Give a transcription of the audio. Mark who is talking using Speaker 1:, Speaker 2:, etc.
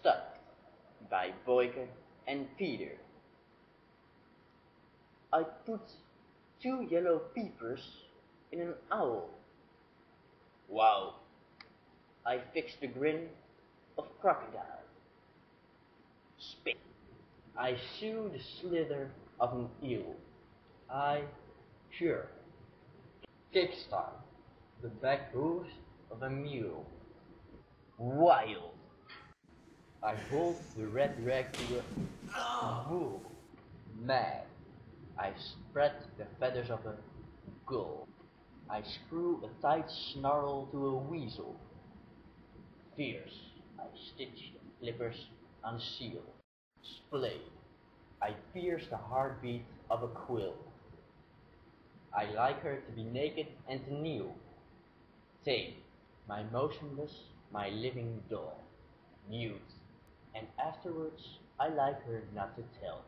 Speaker 1: Stuffed by Boyke and Peter I put two yellow peepers in an owl. Wow! I fixed the grin of crocodile. Spit. I sew the slither of an eel. I cure. Kickstart. The back hooves of a mule. Wild. I hold the red rag to a bull. Mad. I spread the feathers of a gull. I screw a tight snarl to a weasel. Fierce. I stitch the flippers on a seal. Splay. I pierce the heartbeat of a quill. I like her to be naked and to kneel. Tame. My motionless, my living doll. Mute. And afterwards I like her not to tell.